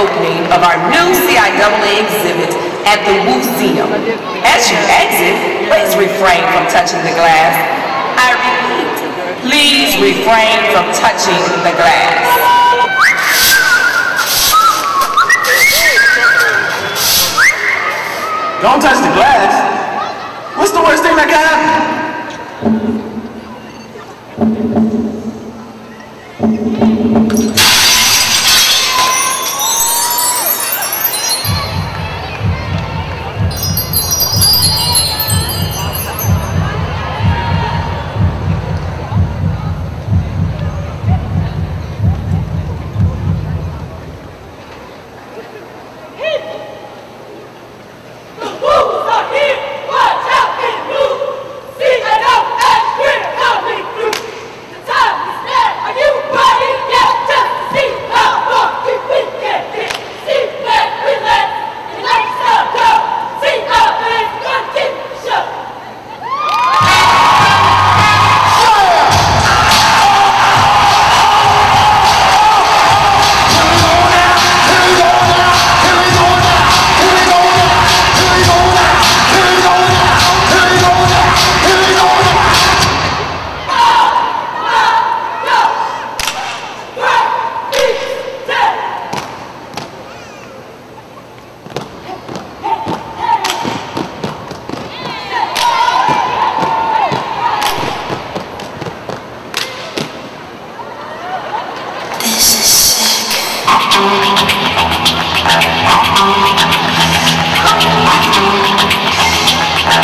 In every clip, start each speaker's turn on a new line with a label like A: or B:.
A: of our new CIAA exhibit at the Museum. As you exit, please refrain from touching the glass. I repeat, please refrain from touching the glass.
B: Don't touch the glass. What's the worst thing that can happen?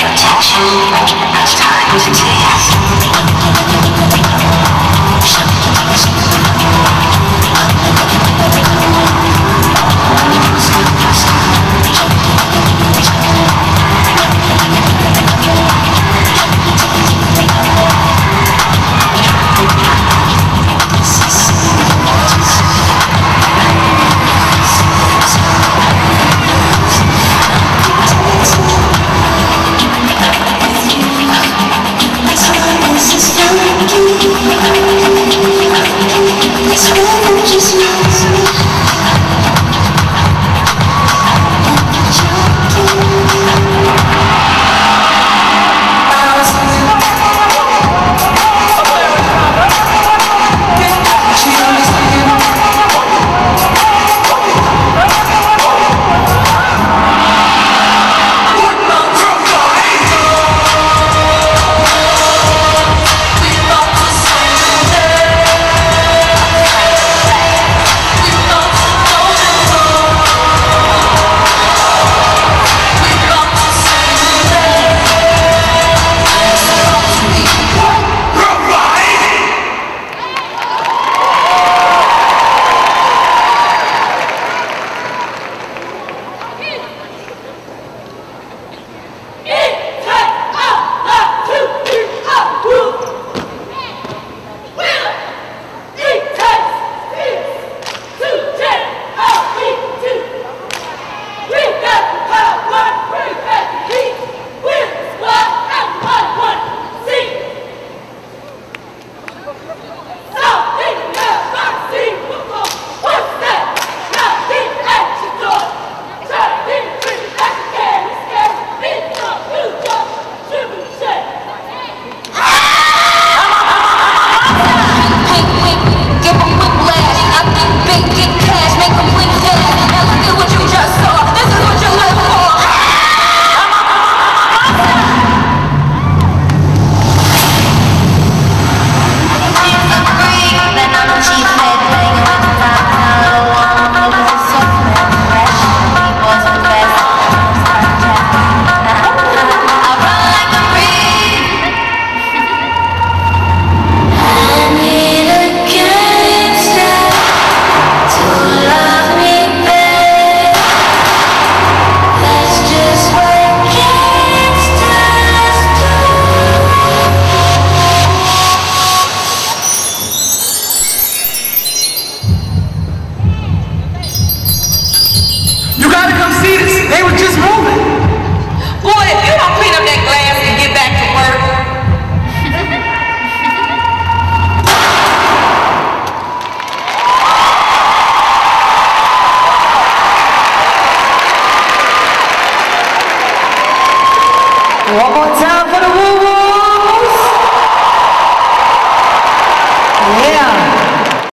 B: attention.